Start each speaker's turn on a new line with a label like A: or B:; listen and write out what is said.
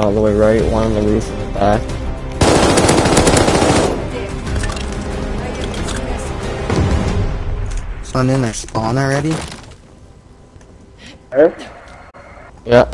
A: all the way right, one on the roof in the back.
B: Someone in their spawn already?
C: Earth?
B: Yeah,